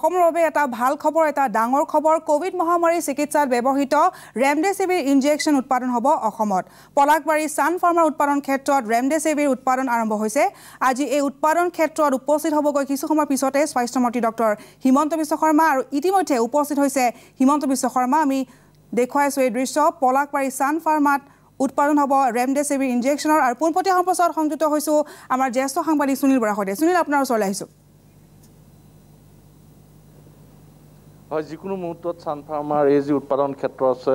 অসমৰ বাবে এটা ভাল খবৰ এটা ডাঙৰ খবৰ কোভিড মহামাৰীৰ চিকিৎসাত ব্যৱহৃত ৰেমডেছিভিৰ ইনজেকশ্যন উৎপাদন হ'ব অসমত। পলাকবাৰী ছান ফাৰ্মাৰ উৎপাদন ক্ষেত্ৰত ৰেমডেছিভিৰ উৎপাদন আৰম্ভ হৈছে। আজি এই উৎপাদন ক্ষেত্ৰত উপস্থিত হ'বগৈ কিছু সময়ৰ পিছতে স্বাস্থ্যমন্ত্ৰী ডক্টৰ হিমন্ত বিশ্ব শৰ্মা আৰু ইতিমধ্যে উপস্থিত হৈছে হিমন্ত বিশ্ব শৰ্মা। আমি দেখুৱাই আছোঁ এই দৃশ্য। পলাকবাৰী ছান ফাৰ্মাত উৎপাদন হ'ব ৰেমডেছিভিৰ ইনজেকশ্যনৰ। আৰু পোনপটীয়া সম্প্ৰচাৰত সংযুক্ত হৈছোঁ আমাৰ জ্যেষ্ঠ সাংবাদিক সুনীল বৰাৰ সৈতে সুনীল আপোনাৰ ওচৰলৈ আহিছোঁ। হয় যিকোনো মুহূৰ্তত ছান ফাৰ্মাৰ এই যি উৎপাদন ক্ষেত্ৰ আছে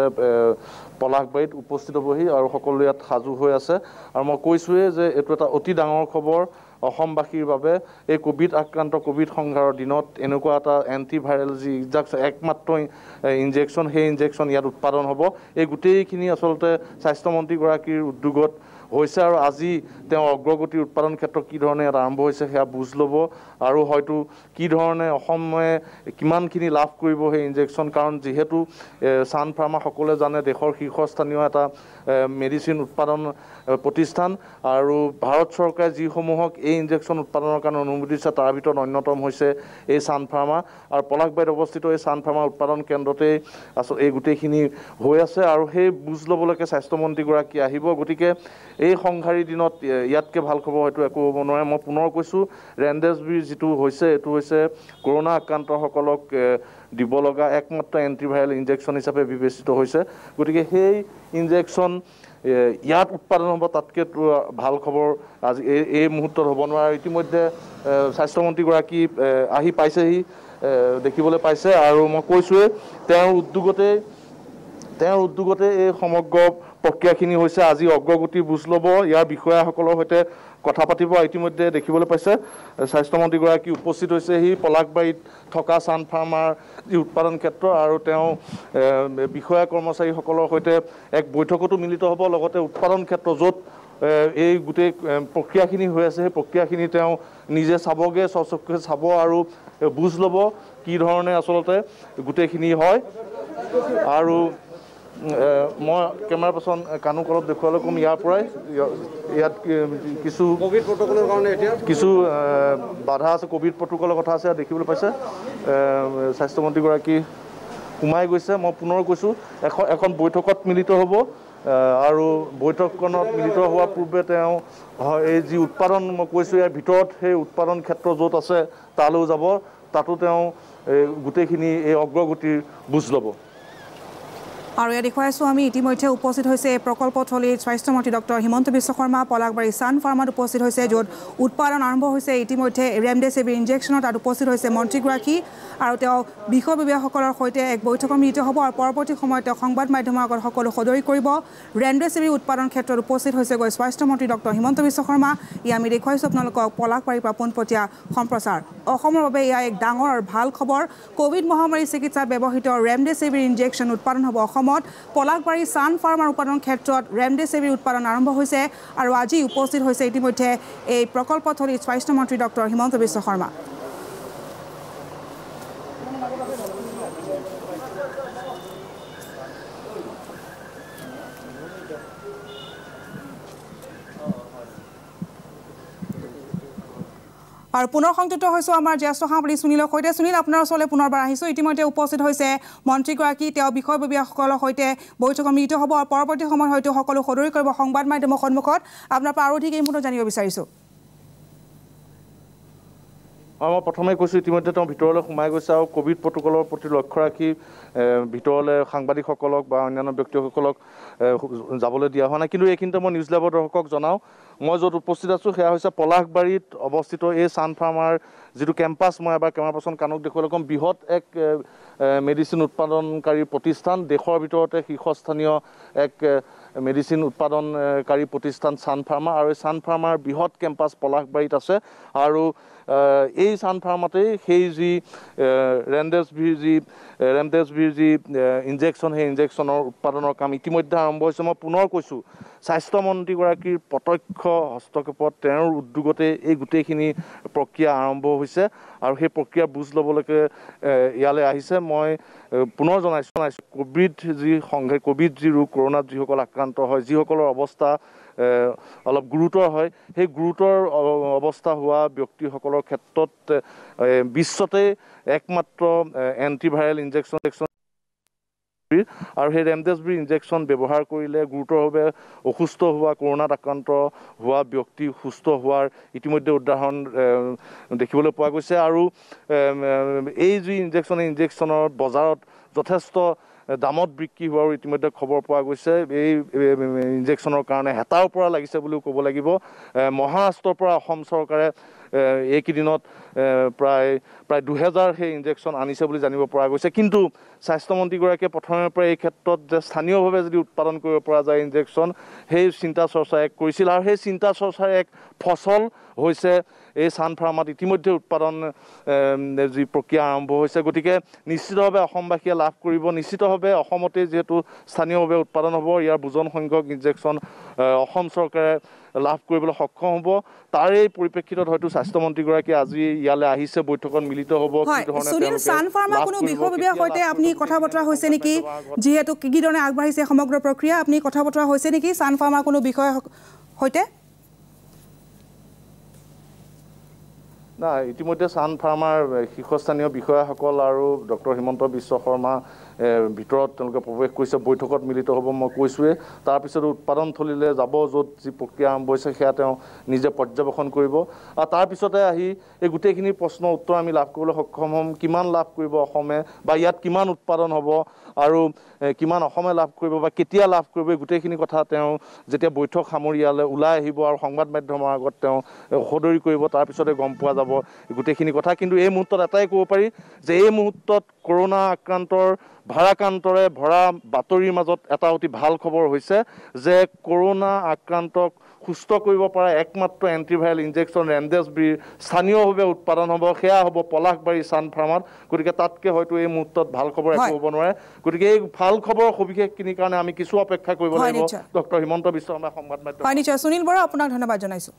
পলাশবাৰীত উপস্থিত হ'বহি আৰু সকলো ইয়াত সাজু হৈ আছে। আৰু মই কৈছোঁৱেই যে এইটো এটা অতি ডাঙৰ খবৰ অসমবাসীৰ বাবে। এই ক'ভিড আক্ৰান্ত ক'ভিড সংঘাৰৰ দিনত এনেকুৱা এটা এণ্টি ভাইৰেল যি ইনজেকশ্যন একমাত্ৰ ইনজেকশ্যন সেই ইনজেকশ্যন ইয়াত উৎপাদন হ'ব। এই গোটেইখিনি আচলতে স্বাস্থ্যমন্ত্ৰীগৰাকীৰ উদ্যোগত হৈছে আৰু আজি তেওঁ অগ্ৰগতিৰ উৎপাদন ক্ষেত্ৰ কি ধৰণে ইয়াত আৰম্ভ হৈছে সেয়া বুজ ল'ব আৰু হয়তো কি ধৰণে অসমে কিমানখিনি লাভ কৰিব সেই ইনজেকশ্যন কাৰণ যিহেতু ছান ফাৰ্মা সকলোৱে জানে দেশৰ শীৰ্ষস্থানীয় এটা মেডিচিন উৎপাদন প্ৰতিষ্ঠান আৰু ভাৰত চৰকাৰে যিসমূহক এই ইনজেকশ্যন উৎপাদনৰ কাৰণে অনুমতি দিছে তাৰ ভিতৰত অন্যতম হৈছে এই ছান ফাৰ্মা। আৰু পলাশবাৰীত অৱস্থিত এই ছান ফাৰ্মা উৎপাদন কেন্দ্ৰতেই আচলতে এই গোটেইখিনি হৈ আছে আৰু সেই বুজ ল'বলৈকে স্বাস্থ্যমন্ত্ৰীগৰাকী আহিব। গতিকে এই সংঘাৰী দিনত ইয়াতকৈ ভাল খবৰ হয়তো একো হ'ব নোৱাৰে। মই পুনৰ কৈছোঁ ৰেণ্ডেজবিৰ যিটো হৈছে এইটো হৈছে কৰোণা আক্ৰান্তসকলক দিব লগা একমাত্ৰ এণ্টিভাইৰেল ইনজেকশ্যন হিচাপে বিবেচিত হৈছে। গতিকে সেই ইনজেকশ্যন ইয়াত উৎপাদন হ'ব তাতকৈতো ভাল খবৰ আজি এই এই মুহূৰ্তত হ'ব নোৱাৰে। ইতিমধ্যে স্বাস্থ্যমন্ত্ৰীগৰাকী আহি পাইছেহি দেখিবলৈ পাইছে। আৰু মই কৈছোঁৱেই তেওঁৰ উদ্যোগতে তেওঁৰ উদ্যোগতে এই সমগ্ৰ প্ৰক্ৰিয়াখিনি হৈছে আজি অগ্ৰগতি বুজ ল'ব। ইয়াৰ বিষয়াসকলৰ সৈতে কথা পাতিব ইতিমধ্যে দেখিবলৈ পাইছে। স্বাস্থ্যমন্ত্ৰীগৰাকী উপস্থিত হৈছেহি পলাশবাৰীত থকা ছান ফাৰ্মাৰ যি উৎপাদন ক্ষেত্ৰ আৰু তেওঁ বিষয়া কৰ্মচাৰীসকলৰ সৈতে এক বৈঠকতো মিলিত হ'ব। লগতে উৎপাদন ক্ষেত্ৰ য'ত এই গোটেই প্ৰক্ৰিয়াখিনি হৈ আছে সেই প্ৰক্ৰিয়াখিনি তেওঁ নিজে চাবগৈ স্বচক্ষে চাব আৰু বুজ ল'ব কি ধৰণে আচলতে গোটেইখিনি হয়। আৰু মই কেমেৰা পাৰ্চন কানু কলত দেখুৱালৈ ক'ম ইয়াৰ পৰাই। ইয়াত কিছু ক'ভিড প্ৰট'কলৰ কাৰণে এতিয়া? কিছু বাধা আছে ক'ভিড প্ৰট'কলৰ কথা আছে দেখিবলৈ পাইছে। স্বাস্থ্যমন্ত্ৰীগৰাকী সোমাই গৈছে মই পুনৰ কৈছোঁ এখন এখন বৈঠকত মিলিত হ'ব। আৰু বৈঠকখনত মিলিত হোৱাৰ পূৰ্বে তেওঁ এই যি উৎপাদন মই কৈছোঁ ইয়াৰ ভিতৰত সেই উৎপাদন ক্ষেত্ৰ য'ত আছে তালৈও যাব। তাতো তেওঁ গোটেইখিনি এই অগ্ৰগতিৰ বুজ ল'ব। আৰু ইয়াত দেখুৱাইছোঁ আমি ইতিমধ্যে উপস্থিত হৈছে এই প্ৰকল্পথলীত স্বাস্থ্যমন্ত্ৰী ডক্টৰ হিমন্ত বিশ্ব শৰ্মা পলাকবাৰী ছান ফাৰ্মাত উপস্থিত হৈছে য'ত উৎপাদন আৰম্ভ হৈছে। ইতিমধ্যে ৰেমডেছিভিৰ ইনজেকশ্যনত তাত উপস্থিত হৈছে মন্ত্ৰীগৰাকী আৰু তেওঁ বিষয় বিষয়াসকলৰ সৈতে এক বৈঠকত মিলিত হ'ব আৰু পৰৱৰ্তী সময়ত তেওঁ সংবাদ মাধ্যমৰ আগত সকলো সদৰি কৰিব। ৰেমডেছিভিৰ উৎপাদন ক্ষেত্ৰত উপস্থিত হৈছেগৈ স্বাস্থ্যমন্ত্ৰী ডক্টৰ হিমন্ত বিশ্ব শৰ্মা। ই আমি দেখুৱাইছোঁ আপোনালোকক পলাকবাৰীৰ পৰা পোনপটীয়া সম্প্ৰচাৰ। অসমৰ বাবে এয়া এক ডাঙৰ আৰু ভাল খবৰ। ক'ভিড মহামাৰীৰ চিকিৎসাত ব্যৱহৃত ৰেমডেছিভিৰ ইনজেকশ্যন উৎপাদন হ'ব অসমত পলাকবাৰী ছান ফাৰ্মাৰ উৎপাদন ক্ষেত্ৰত ৰেমডেছিভিৰ উৎপাদন আৰম্ভ হৈছে আৰু আজি উপস্থিত হৈছে ইতিমধ্যে এই প্ৰকল্পথলীত স্বাস্থ্যমন্ত্ৰী ডক্টৰ হিমন্ত বিশ্ব শৰ্মা। আৰু পুনৰ সংযুক্ত হৈছোঁ আমাৰ জ্যেষ্ঠ সাংবাদিক সুনীলৰ সৈতে। সুনীল আপোনাৰ ওচৰলৈ পুনৰবাৰ আহিছোঁ। ইতিমধ্যে উপস্থিত হৈছে মন্ত্ৰীগৰাকী তেওঁ বিষয়ববীয়াসকলৰ সৈতে বৈঠকত মিলিত হ'ব আৰু পৰৱৰ্তী সময়ত হয়তো সকলো সদৰি কৰিব সংবাদ মাধ্যমৰ সন্মুখত। আপোনাৰ পৰা আৰু অধিক এই মুহূৰ্তত জানিব বিচাৰিছোঁ। হয় মই প্ৰথমে কৈছোঁ ইতিমধ্যে তেওঁ ভিতৰলৈ সোমাই গৈছে আৰু ক'ভিড প্ৰট'কলৰ প্ৰতি লক্ষ্য ৰাখি ভিতৰলৈ সাংবাদিকসকলক বা অন্যান্য ব্যক্তিসকলক যাবলৈ দিয়া হোৱা নাই। কিন্তু এইখিনিতে মই নিউজ লেবৰ দৰ্শকক জনাওঁ মই য'ত উপস্থিত আছোঁ সেয়া হৈছে পলাশবাৰীত অৱস্থিত এই ছান ফাৰ্মাৰ যিটো কেম্পাছ। মই এবাৰ কেমেৰা পাৰ্চন কাণক দেখুৱাবলৈ ক'ম বৃহৎ এক মেডিচিন উৎপাদনকাৰী প্ৰতিষ্ঠান। দেশৰ ভিতৰতে শীৰ্ষস্থানীয় এক মেডিচিন উৎপাদনকাৰী প্ৰতিষ্ঠান ছান ফাৰ্মা আৰু এই ছান ফাৰ্মাৰ বৃহৎ কেম্পাছ পলাশবাৰীত আছে। আৰু এই ছান ফাৰ্মাতেই সেই যি ৰেমডেছভিৰ যি ৰেমডেছভিৰ যি ইনজেকশ্যন সেই ইনজেকশ্যনৰ উৎপাদনৰ কাম ইতিমধ্যে আৰম্ভ হৈছে। মই পুনৰ কৈছোঁ স্বাস্থ্যমন্ত্ৰীগৰাকীৰ প্ৰত্যক্ষ হস্তক্ষেপত তেওঁৰ উদ্যোগতে এই গোটেইখিনি প্ৰক্ৰিয়া আৰম্ভ হৈছে। আৰু সেই প্ৰক্ৰিয়া বুজ ল'বলৈকে ইয়ালৈ আহিছে। মই পুনৰ জনাইছোঁ জনাইছোঁ ক'ভিড যি সংঘাই ক'ভিড যি ৰোগ কৰোণাত যিসকল আক্ৰান্ত হয় যিসকলৰ অৱস্থা অলপ গুৰুতৰ হয় সেই গুৰুতৰ অৱস্থা হোৱা ব্যক্তিসকলৰ ক্ষেত্ৰত বিশ্বতেই একমাত্ৰ এণ্টিভাইৰেল ইনজেকশ্যন আৰু সেই ৰেমডেছিভিৰ ইনজেকশ্যন ব্যৱহাৰ কৰিলে গুৰুতৰভাৱে অসুস্থ হোৱা কৰোণাত আক্ৰান্ত হোৱা ব্যক্তি সুস্থ হোৱাৰ ইতিমধ্যে উদাহৰণ দেখিবলৈ পোৱা গৈছে। আৰু এই যি ইনজেকশ্যন এই ইনজেকশ্যনৰ বজাৰত যথেষ্ট দামত বিক্ৰী হোৱাৰো ইতিমধ্যে খবৰ পোৱা গৈছে। এই ইনজেকশ্যনৰ কাৰণে হেতাৰ পৰা লাগিছে বুলিও ক'ব লাগিব। মহাৰাষ্ট্ৰৰ পৰা অসম চৰকাৰে এইকেইদিনত প্ৰায় প্ৰায় দুহেজাৰ সেই ইনজেকশ্যন আনিছে বুলি জানিব পৰা গৈছে। কিন্তু স্বাস্থ্যমন্ত্ৰীগৰাকীয়ে প্ৰথমে পৰা এই ক্ষেত্ৰত যে স্থানীয়ভাৱে যদি উৎপাদন কৰিব পৰা যায় ইনজেকশ্যন সেই চিন্তা চৰ্চা এক কৰিছিল। আৰু সেই চিন্তা চৰ্চাৰ এক ফচল হৈছে এই ছান ফাৰ্মাত ইতিমধ্যে উৎপাদন যি প্ৰক্ৰিয়া আৰম্ভ হৈছে। গতিকে নিশ্চিতভাৱে অসমবাসীয়ে লাভ কৰিব। নিশ্চিতভাৱে অসমতে যিহেতু স্থানীয়ভাৱে উৎপাদন হ'ব ইয়াৰ বুজন সংখ্যক ইনজেকশ্যন অসম চৰকাৰে লাভ কৰিবলৈ সক্ষম হ'ব। তাৰেই পৰিপ্ৰেক্ষিতত হয়তো স্বাস্থ্যমন্ত্ৰীগৰাকীয়ে আজি ইয়ালৈ আহিছে বৈঠকত মিলিত হ'ব। কোনো বিষয়ববীয়াৰ সৈতে আপুনি কথা বতৰা হৈছে নেকি? যিহেতু কি কি ধৰণে আগবাঢ়িছে সমগ্ৰ প্ৰক্ৰিয়া আপুনি কথা বতৰা হৈছে নেকি? ছান ফাৰ্মাৰ কোনো বিষয়ৰ সৈতে? নাই ইতিমধ্যে ছান ফাৰ্মাৰ শীৰ্ষস্থানীয় বিষয়াসকল আৰু ডক্টৰ হিমন্ত বিশ্ব শৰ্মা ভিতৰত তেওঁলোকে প্ৰৱেশ কৰিছে বৈঠকত মিলিত হ'ব মই কৈছোঁৱেই। তাৰপিছত উৎপাদনথলীলৈ যাব য'ত যি প্ৰক্ৰিয়া আৰম্ভ হৈছে সেয়া তেওঁ নিজে পৰ্যবেক্ষণ কৰিব। আৰু তাৰপিছতে আহি এই গোটেইখিনি প্ৰশ্নৰ উত্তৰ আমি লাভ কৰিবলৈ সক্ষম হ'ম। কিমান লাভ কৰিব অসমে বা ইয়াত কিমান উৎপাদন হ'ব আৰু কিমান অসমে লাভ কৰিব বা কেতিয়া লাভ কৰিব এই গোটেইখিনি কথা তেওঁ যেতিয়া বৈঠক সামৰি ইয়ালৈ ওলাই আহিব আৰু সংবাদ মাধ্যমৰ আগত তেওঁ সদৰি কৰিব তাৰপিছতে গম পোৱা যাব গোটেইখিনি কথা। কিন্তু এই মুহূৰ্তত এটাই ক'ব পাৰি যে এই মুহূৰ্তত কৰোণা আক্ৰান্তৰ ভাৰাক্ৰান্তৰে ভৰা বাতৰিৰ মাজত এটা অতি ভাল খবৰ হৈছে যে কৰোণা আক্ৰান্তক সুস্থ কৰিব পৰা একমাত্ৰ এণ্টিভাইৰেল ইনজেকশ্যন ৰেমডেছিভিৰ স্থানীয়ভাৱে উৎপাদন হ'ব সেয়া হ'ব পলাশবাৰী ছান ফাৰ্মাত। গতিকে তাতকৈ হয়তো এই মুহূৰ্তত ভাল খবৰ একো। হ'ব নোৱাৰে। গতিকে এই ভাল খবৰৰ সবিশেষখিনিৰ কাৰণে আমি কিছু অপেক্ষা কৰিব লাগিব। ডক্টৰ হিমন্ত বিশ্ব শৰ্মা সংবাদ মাধ্যম সুনীল বৰা আপোনাক ধন্যবাদ জনাইছোঁ।